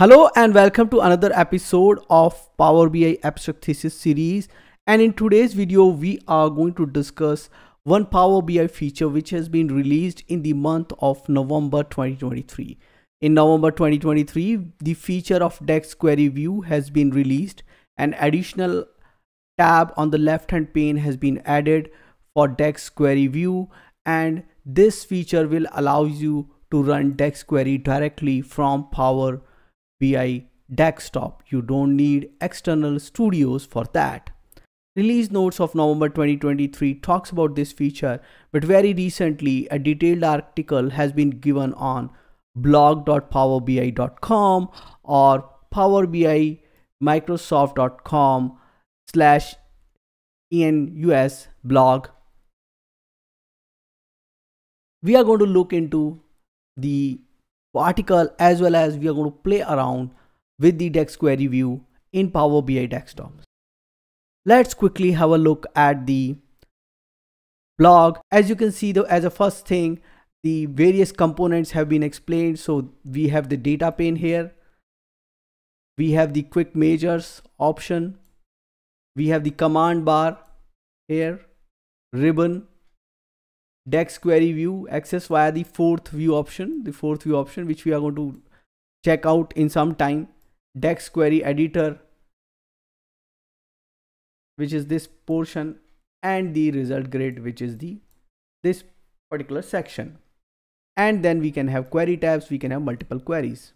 Hello and welcome to another episode of Power BI Abstract Thesis series. And in today's video, we are going to discuss one Power BI feature which has been released in the month of November 2023. In November 2023, the feature of DAX query view has been released. An additional tab on the left hand pane has been added for DAX query view and this feature will allow you to run DAX query directly from Power BI desktop. You don't need external studios for that. Release notes of November 2023 talks about this feature, but very recently a detailed article has been given on blog.powerbi.com or powerbimicrosoft.com slash enus blog. We are going to look into the article as well as we are going to play around with the DAX query view in Power BI desktop. Let's quickly have a look at the blog. As you can see, though, as a first thing, the various components have been explained. So we have the data pane here. We have the quick measures option. We have the command bar here, ribbon, DAX query view access via the fourth view option, the fourth view option, which we are going to check out in some time. DAX query editor, which is this portion and the result grid, which is the this particular section. And then we can have query tabs, we can have multiple queries.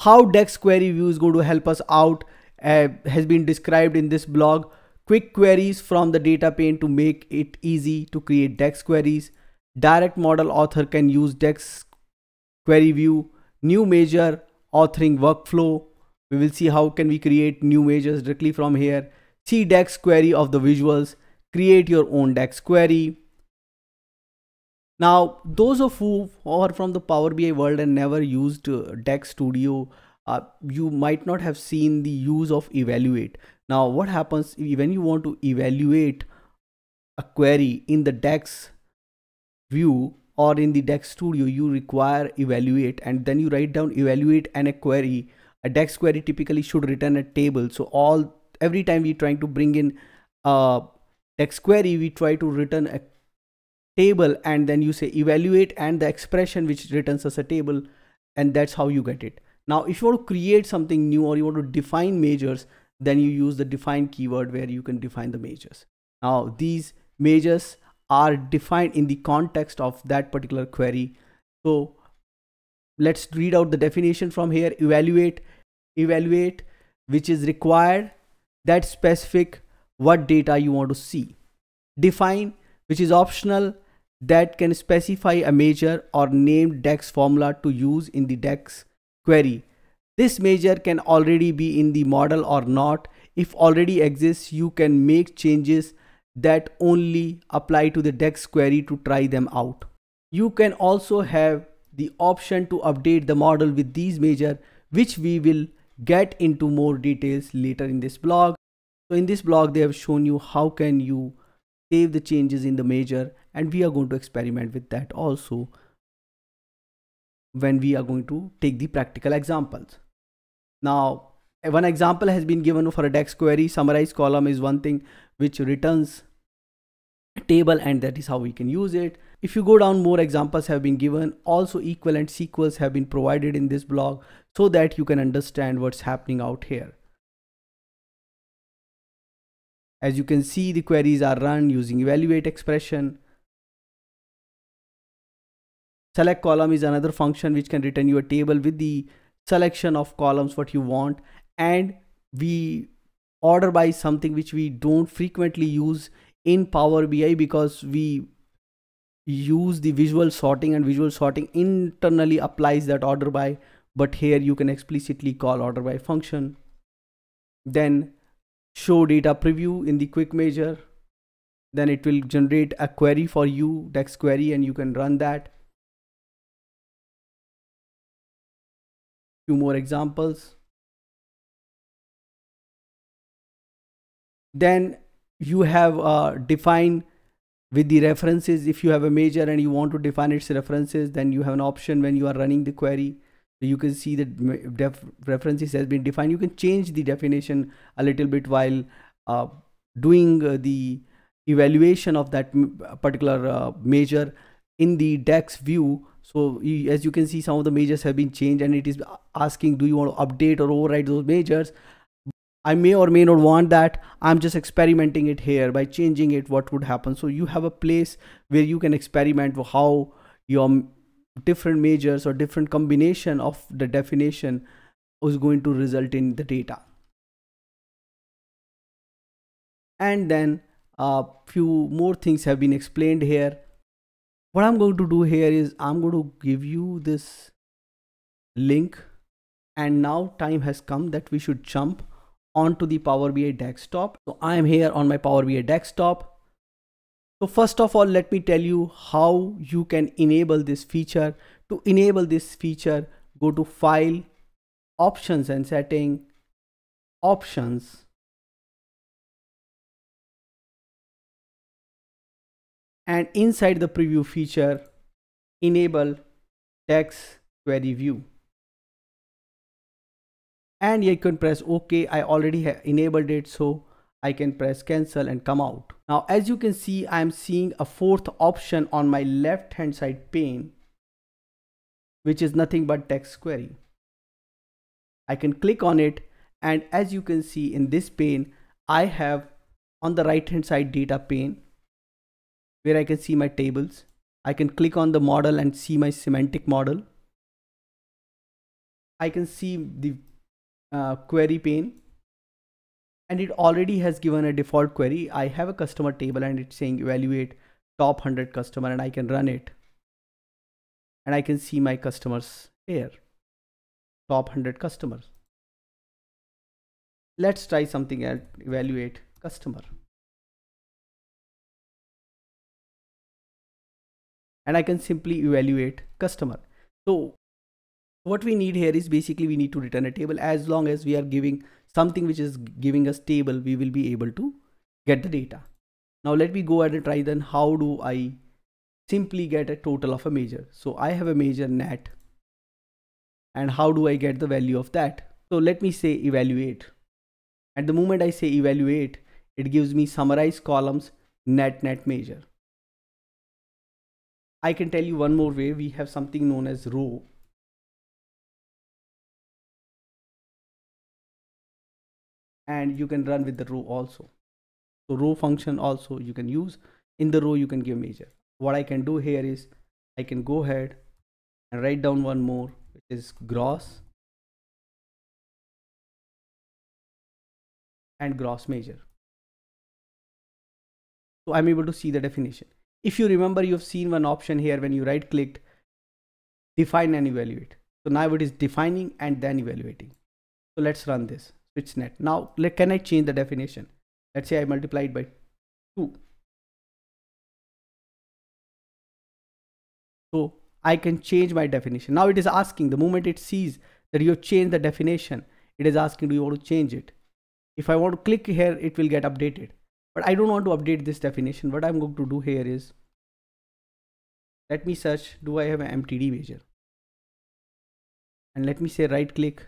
How DAX query view is going to help us out uh, has been described in this blog quick queries from the data pane to make it easy to create DAX queries. Direct model author can use DAX query view, new measure authoring workflow. We will see how can we create new measures directly from here. See DAX query of the visuals, create your own DAX query. Now, those of who are from the Power BI world and never used uh, DAX Studio, uh, you might not have seen the use of evaluate. Now, what happens when you want to evaluate a query in the DAX view or in the DAX studio, you require evaluate and then you write down evaluate and a query. A DAX query typically should return a table. So all every time we trying to bring in a DAX query, we try to return a table and then you say evaluate and the expression which returns us a table and that's how you get it. Now, if you want to create something new or you want to define measures, then you use the define keyword where you can define the measures. Now these measures are defined in the context of that particular query. So let's read out the definition from here. Evaluate, evaluate, which is required that specific what data you want to see. Define, which is optional that can specify a measure or named DAX formula to use in the DAX query this measure can already be in the model or not. If already exists, you can make changes that only apply to the DAX query to try them out. You can also have the option to update the model with these measure, which we will get into more details later in this blog. So in this blog, they have shown you how can you save the changes in the measure and we are going to experiment with that also when we are going to take the practical examples. Now, one example has been given for a DAX query. Summarize column is one thing which returns a table and that is how we can use it. If you go down, more examples have been given. Also equivalent SQLs have been provided in this blog so that you can understand what's happening out here. As you can see, the queries are run using evaluate expression. Select column is another function which can return you a table with the selection of columns what you want and we order by something which we don't frequently use in Power BI because we use the visual sorting and visual sorting internally applies that order by but here you can explicitly call order by function. Then show data preview in the quick measure. Then it will generate a query for you DAX query and you can run that few more examples. Then you have uh, define with the references. If you have a major and you want to define its references then you have an option when you are running the query. You can see that references has been defined. You can change the definition a little bit while uh, doing uh, the evaluation of that particular uh, major. In the DAX view so as you can see some of the majors have been changed and it is asking do you want to update or override those majors I may or may not want that. I'm just experimenting it here by changing it, what would happen. So you have a place where you can experiment how your different majors or different combination of the definition is going to result in the data. And then a few more things have been explained here. What I'm going to do here is I'm going to give you this link and now time has come that we should jump onto the Power BI desktop. So I am here on my Power BI desktop. So first of all, let me tell you how you can enable this feature. To enable this feature, go to File, Options and Setting, Options. And inside the preview feature, enable DAX query view. And you can press ok. I already have enabled it so i can press cancel and come out. Now as you can see i am seeing a fourth option on my left hand side pane which is nothing but DAX query. I can click on it and as you can see in this pane i have on the right hand side data pane where i can see my tables i can click on the model and see my semantic model I can see the uh, query pane and it already has given a default query. I have a customer table and it's saying evaluate top 100 customer and I can run it. And I can see my customers here, top 100 customers. Let's try something else, evaluate customer. And I can simply evaluate customer. So what we need here is basically we need to return a table. As long as we are giving something which is giving us table we will be able to get the data. Now let me go ahead and try then how do i simply get a total of a major so i have a major net and how do i get the value of that? So let me say evaluate. At the moment i say evaluate it gives me summarize columns net net major i can tell you one more way we have something known as row and you can run with the row also. So row function also you can use. In the row you can give major what i can do here is i can go ahead and write down one more which is gross and gross major so i'm able to see the definition if you remember you've seen one option here when you right clicked define and evaluate. So now it is defining and then evaluating. So let's run this switch net now like can i change the definition? Let's say i multiplied by 2 so i can change my definition. Now it is asking the moment it sees that you have changed the definition it is asking do you want to change it? If i want to click here it will get updated but i don't want to update this definition what i'm going to do here is let me search do i have an mtd major and let me say right click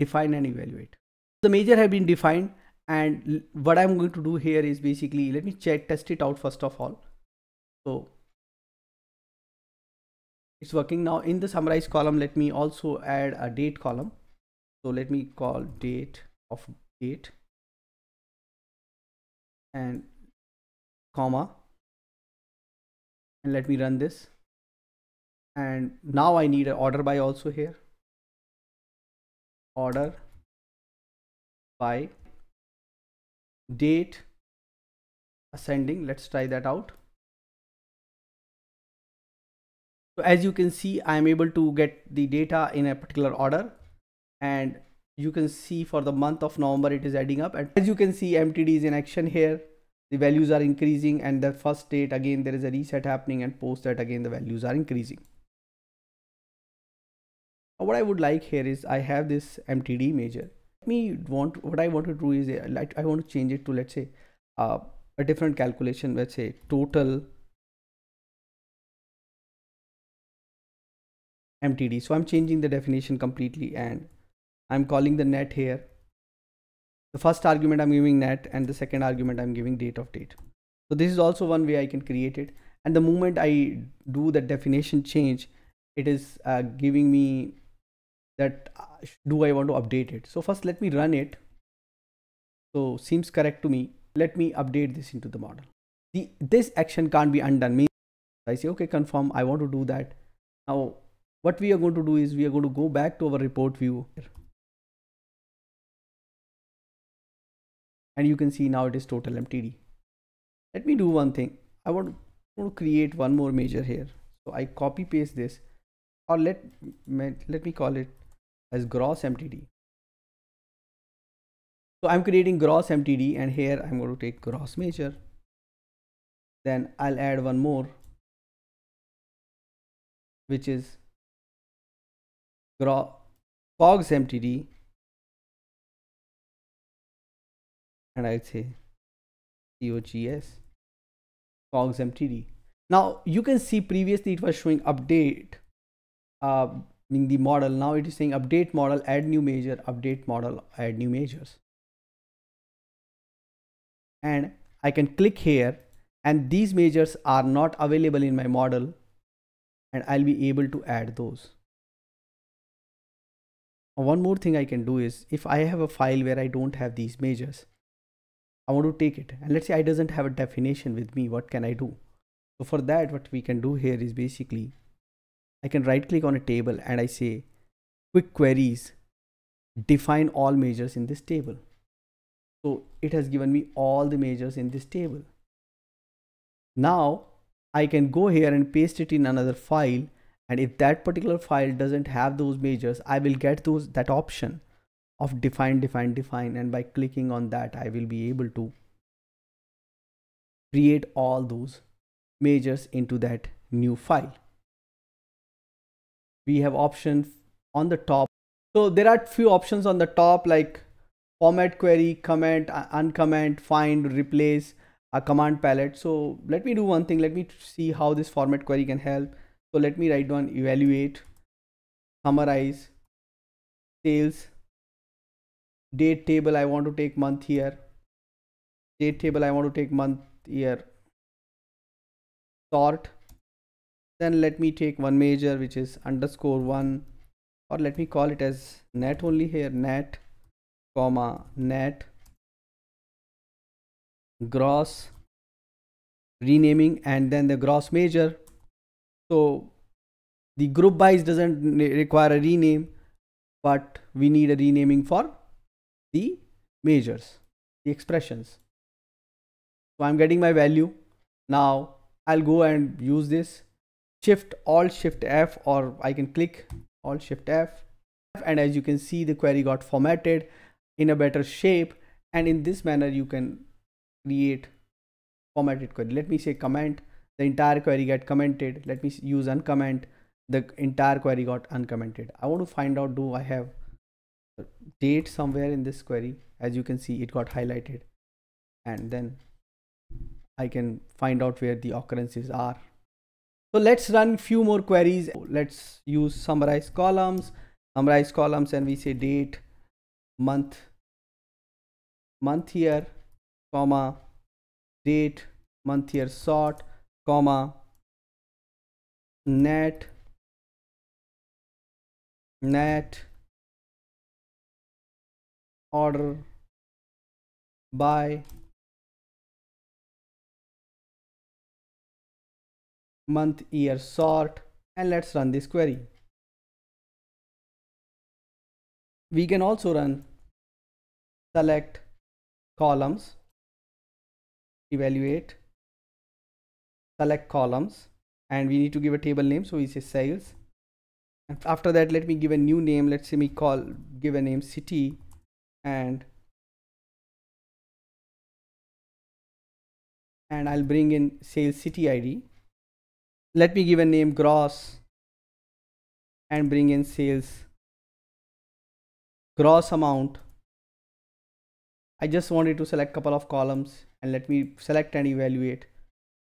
define and evaluate. The major have been defined and what I'm going to do here is basically, let me check, test it out first of all. So it's working now in the summarize column. Let me also add a date column. So let me call date of date and comma and let me run this. And now I need an order by also here. Order by date ascending. Let's try that out. So as you can see i am able to get the data in a particular order. And you can see for the month of november it is adding up. And as you can see mtd is in action here. The values are increasing and the first date again there is a reset happening and post that again the values are increasing. What I would like here is I have this MTD major. Let me want what I want to do is uh, I want to change it to let's say uh, a different calculation. Let's say total mtd so i'm changing the definition completely and i'm calling the net here. The first argument i'm giving net and the second argument i'm giving date of date. So this is also one way i can create it. And the moment i do the definition change it is uh, giving me that uh, do i want to update it? So first let me run it. So seems correct to me. Let me update this into the model. The this action can't be undone. Means i say okay confirm. I want to do that. Now what we are going to do is we are going to go back to our report view and you can see now it is total mtd let me do one thing. I want to, create one more measure here. So i copy paste this or let let me call it as gross mtd so i'm creating gross mtd and here i'm going to take gross measure then i'll add one more which is cogs mtd and I'd say cogs cogs mtd now you can see previously it was showing update uh, in the model. Now it is saying update model add new measure update model add new measures and I can click here and these measures are not available in my model and I'll be able to add those. One more thing I can do is if I have a file where I don't have these measures, I want to take it and let's say I doesn't have a definition with me, what can I do? So for that, what we can do here is basically, I can right click on a table and I say quick queries, define all measures in this table. So it has given me all the measures in this table. Now I can go here and paste it in another file and if that particular file doesn't have those measures i will get those that option of define define define. And by clicking on that i will be able to create all those measures into that new file. We have options on the top. So there are few options on the top like format query comment uh, uncomment find replace a command palette. So let me do one thing. Let me see how this format query can help. So let me write down evaluate summarize sales date table i want to take month here date table i want to take month year. Sort. Then let me take one major which is underscore one or let me call it as net only here net comma net gross renaming and then the gross major. So the group bys doesn't require a rename, but we need a renaming for the measures, the expressions. So I'm getting my value. Now I'll go and use this. Shift alt shift F or I can click alt shift F. And as you can see the query got formatted in a better shape. And in this manner you can create formatted query. Let me say comment the entire query get commented. Let me use uncomment. The entire query got uncommented. I want to find out do i have date somewhere in this query as you can see it got highlighted. And then i can find out where the occurrences are. So let's run few more queries. Let's use summarize columns. Summarize columns and we say date month month year comma date month year sort comma net net order. By month year sort and let's run this query. We can also run select columns evaluate select columns and we need to give a table name so we say sales. And after that let me give a new name. Let's say me call give a name city and and I'll bring in sales city ID let me give a name gross and bring in sales gross amount I just wanted to select couple of columns and let me select and evaluate.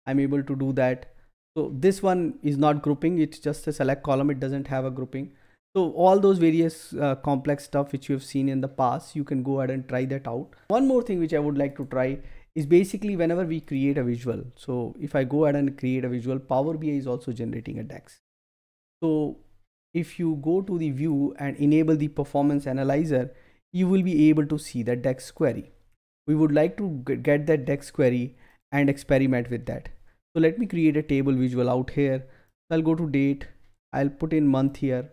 I'm able to do that. So this one is not grouping. It's just a select column. It doesn't have a grouping. So all those various uh, complex stuff which you have seen in the past, you can go ahead and try that out. One more thing which I would like to try is basically whenever we create a visual. So if I go ahead and create a visual, Power BI is also generating a DAX. So if you go to the view and enable the performance analyzer, you will be able to see the DAX query. We would like to get that DAX query and experiment with that. So let me create a table visual out here. I'll go to date. I'll put in month here.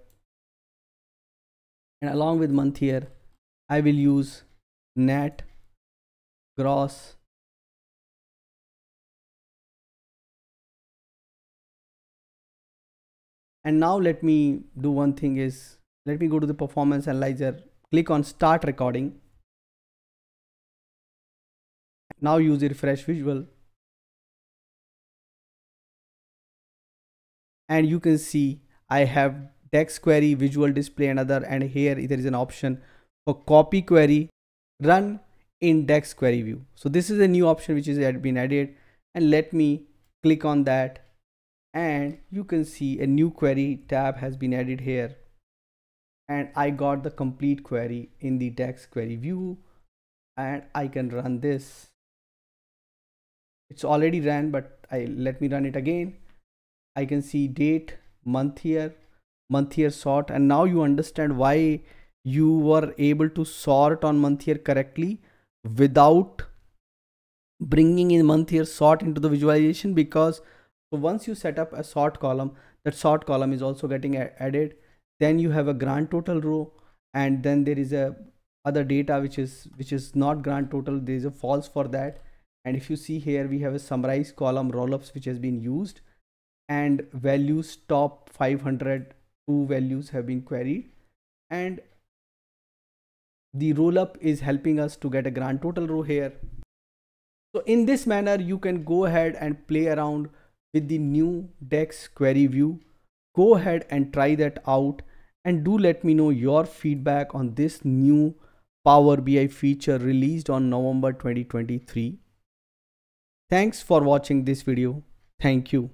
And along with month here, I will use net gross and now let me do one thing is let me go to the performance analyzer click on start recording. Now use the refresh visual. And you can see I have DAX query visual display another and here there is an option for copy query run in DAX query view. So this is a new option which is had been added and let me click on that and you can see a new query tab has been added here. And I got the complete query in the DAX query view and I can run this. It's already ran but I let me run it again. I can see date month here month year sort and now you understand why you were able to sort on month year correctly without bringing in month year sort into the visualization because so once you set up a sort column that sort column is also getting added then you have a grand total row and then there is a other data which is which is not grand total there is a false for that. And if you see here we have a summarize column rollups which has been used and values top 500 two values have been queried and the rollup is helping us to get a grand total row here so in this manner you can go ahead and play around with the new DAX query view go ahead and try that out and do let me know your feedback on this new Power BI feature released on November 2023. Thanks for watching this video. Thank you.